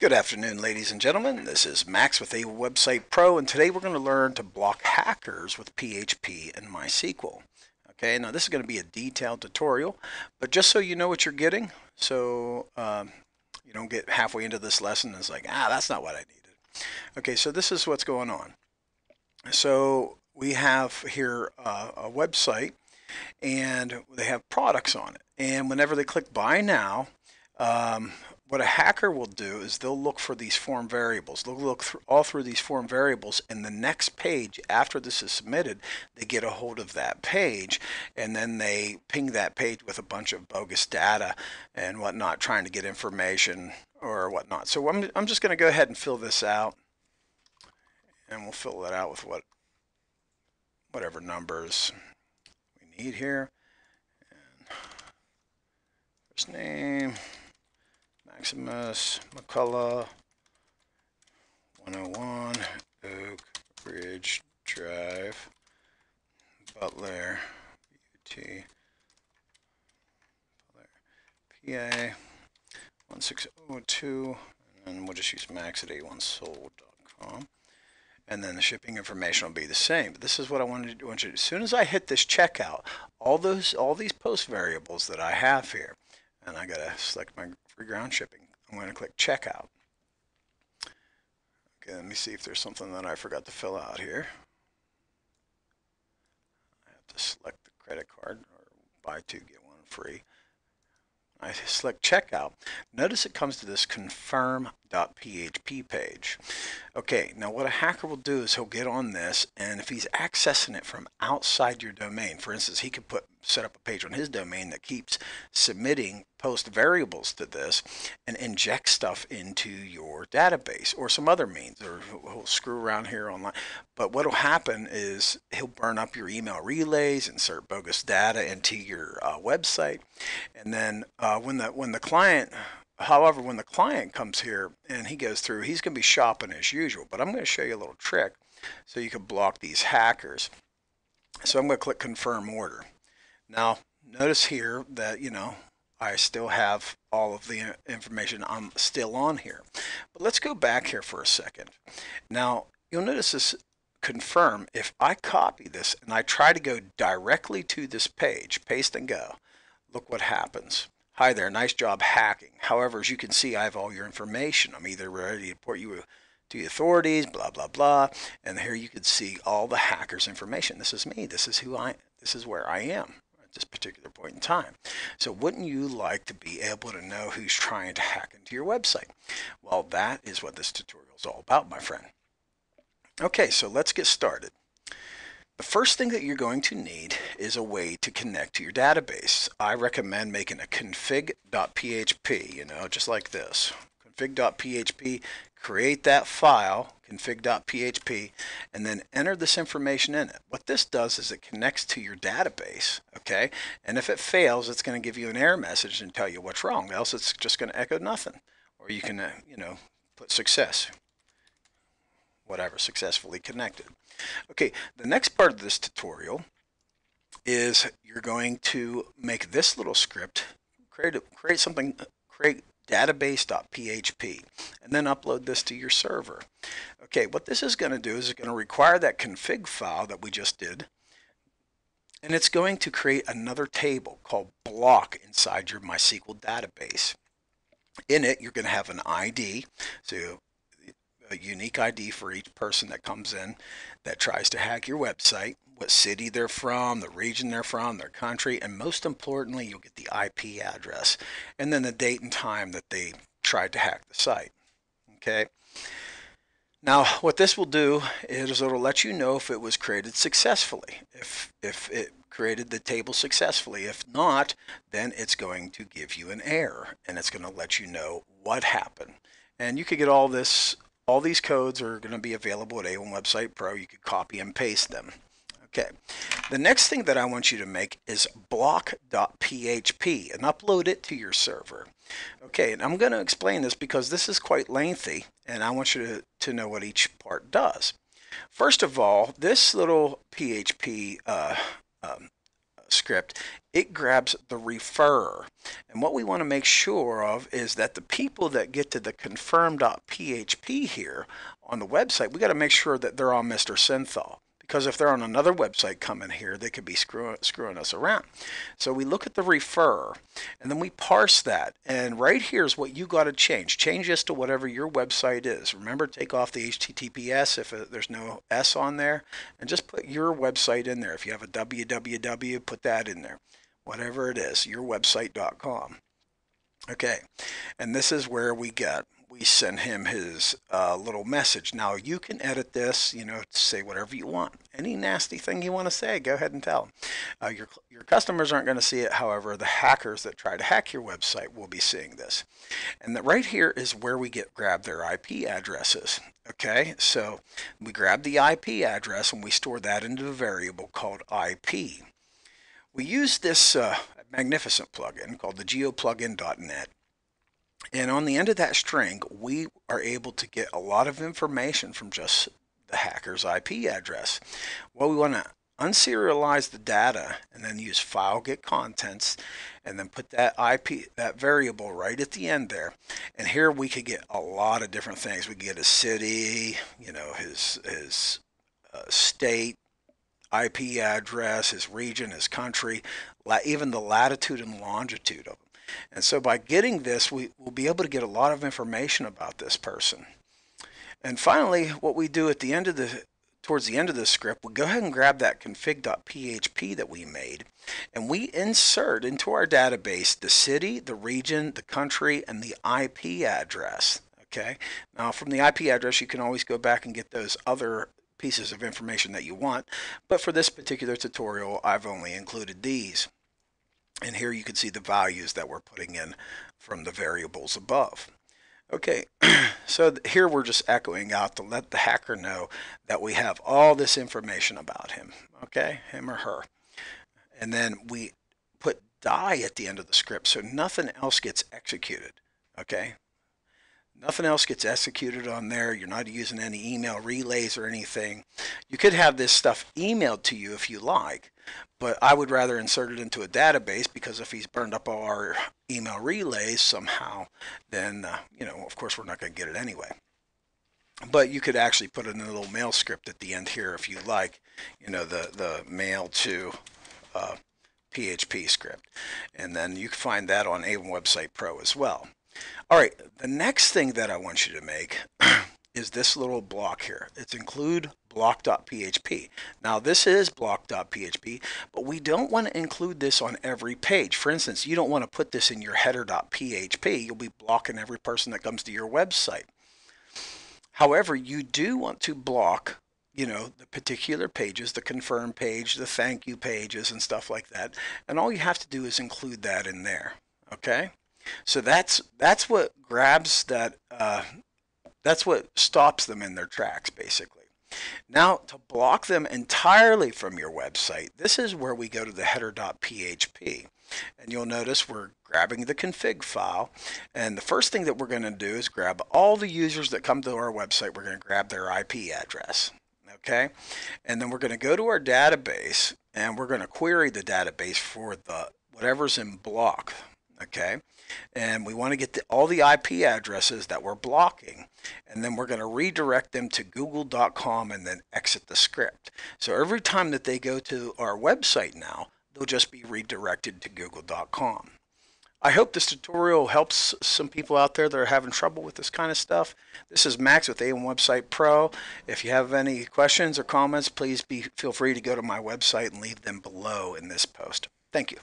Good afternoon, ladies and gentlemen. This is Max with A Website Pro, and today we're going to learn to block hackers with PHP and MySQL. Okay, now this is going to be a detailed tutorial, but just so you know what you're getting, so um, you don't get halfway into this lesson and it's like, ah, that's not what I needed. Okay, so this is what's going on. So we have here uh, a website, and they have products on it, and whenever they click Buy Now, um, what a hacker will do is they'll look for these form variables. They'll look through, all through these form variables, and the next page after this is submitted, they get a hold of that page, and then they ping that page with a bunch of bogus data and whatnot, trying to get information or whatnot. So I'm, I'm just going to go ahead and fill this out, and we'll fill that out with what whatever numbers we need here. And first name. Maximus McCullough, 101 Oak Ridge Drive, Butler, UT, Butler, PA, 1602, and we'll just use max at a1sold.com. And then the shipping information will be the same. But this is what I wanted to do. As soon as I hit this checkout, all those all these post variables that I have here, and I gotta select my free ground shipping. I'm to click checkout. Okay, let me see if there's something that I forgot to fill out here. I have to select the credit card or buy two, get one free. I select checkout. Notice it comes to this confirm.php page. Okay, now what a hacker will do is he'll get on this and if he's accessing it from outside your domain, for instance, he could put set up a page on his domain that keeps submitting post variables to this and inject stuff into your database or some other means or he'll screw around here online. But what will happen is he'll burn up your email relays insert bogus data into your uh, website. And then uh, when the when the client however when the client comes here and he goes through he's going to be shopping as usual. But I'm going to show you a little trick so you can block these hackers. So I'm going to click confirm order now, notice here that, you know, I still have all of the information I'm still on here. But let's go back here for a second. Now, you'll notice this confirm. If I copy this and I try to go directly to this page, paste and go, look what happens. Hi there, nice job hacking. However, as you can see, I have all your information. I'm either ready to report you to the authorities, blah, blah, blah. And here you can see all the hacker's information. This is me. This is who I, this is where I am at this particular point in time. So wouldn't you like to be able to know who's trying to hack into your website? Well, that is what this tutorial is all about, my friend. Okay, so let's get started. The first thing that you're going to need is a way to connect to your database. I recommend making a config.php, you know, just like this. config.php, create that file, config.php, and then enter this information in it. What this does is it connects to your database, okay? And if it fails, it's going to give you an error message and tell you what's wrong. Else it's just going to echo nothing. Or you can, uh, you know, put success, whatever, successfully connected. Okay, the next part of this tutorial is you're going to make this little script, create, create something, create database.php and then upload this to your server. Okay, what this is going to do is it's going to require that config file that we just did and it's going to create another table called block inside your MySQL database. In it, you're going to have an ID, so a unique ID for each person that comes in that tries to hack your website what city they're from, the region they're from, their country, and most importantly, you'll get the IP address and then the date and time that they tried to hack the site. Okay. Now, what this will do is it'll let you know if it was created successfully, if, if it created the table successfully. If not, then it's going to give you an error and it's going to let you know what happened. And you could get all this, all these codes are going to be available at A1 Website Pro. You could copy and paste them. Okay, the next thing that I want you to make is block.php and upload it to your server. Okay, and I'm going to explain this because this is quite lengthy and I want you to, to know what each part does. First of all, this little PHP uh, um, script, it grabs the referrer. And what we want to make sure of is that the people that get to the confirm.php here on the website, we got to make sure that they're on Mr. Synthol because if they're on another website coming here, they could be screwing, screwing us around. So we look at the refer, and then we parse that. And right here is what you got to change. Change this to whatever your website is. Remember, take off the HTTPS if uh, there's no S on there, and just put your website in there. If you have a www, put that in there. Whatever it is, yourwebsite.com. Okay, and this is where we get we send him his uh, little message. Now you can edit this, you know, say whatever you want. Any nasty thing you want to say, go ahead and tell. Uh, your, your customers aren't going to see it. However, the hackers that try to hack your website will be seeing this. And the, right here is where we get grab their IP addresses. Okay, so we grab the IP address and we store that into a variable called IP. We use this uh, magnificent plugin called the geoplugin.net and on the end of that string, we are able to get a lot of information from just the hacker's IP address. Well, we want to unserialize the data and then use file get contents and then put that IP, that variable right at the end there. And here we could get a lot of different things. We could get a city, you know, his, his uh, state, IP address, his region, his country, even the latitude and longitude of them. And so by getting this, we will be able to get a lot of information about this person. And finally, what we do at the end of the towards the end of the script, we go ahead and grab that config.php that we made, and we insert into our database the city, the region, the country, and the IP address. Okay. Now, from the IP address, you can always go back and get those other pieces of information that you want. But for this particular tutorial, I've only included these. And here you can see the values that we're putting in from the variables above. Okay, so here we're just echoing out to let the hacker know that we have all this information about him, okay, him or her. And then we put die at the end of the script so nothing else gets executed, okay? Nothing else gets executed on there. You're not using any email relays or anything. You could have this stuff emailed to you if you like, but I would rather insert it into a database because if he's burned up all our email relays somehow, then, uh, you know, of course, we're not going to get it anyway. But you could actually put in a little mail script at the end here if you like, you know, the, the mail to uh, PHP script. And then you can find that on A1 Website Pro as well. All right, the next thing that I want you to make is this little block here. It's include block.php. Now this is block.php, but we don't want to include this on every page. For instance, you don't want to put this in your header.php. You'll be blocking every person that comes to your website. However, you do want to block you know, the particular pages, the confirm page, the thank you pages and stuff like that. And all you have to do is include that in there. Okay. So that's, that's what grabs that, uh, that's what stops them in their tracks, basically. Now, to block them entirely from your website, this is where we go to the header.php. And you'll notice we're grabbing the config file. And the first thing that we're going to do is grab all the users that come to our website. We're going to grab their IP address. Okay. And then we're going to go to our database and we're going to query the database for the whatever's in block. Okay and we want to get the, all the IP addresses that we're blocking and then we're going to redirect them to google.com and then exit the script. So every time that they go to our website now, they'll just be redirected to google.com. I hope this tutorial helps some people out there that are having trouble with this kind of stuff. This is Max with A1 Website Pro. If you have any questions or comments, please be feel free to go to my website and leave them below in this post. Thank you.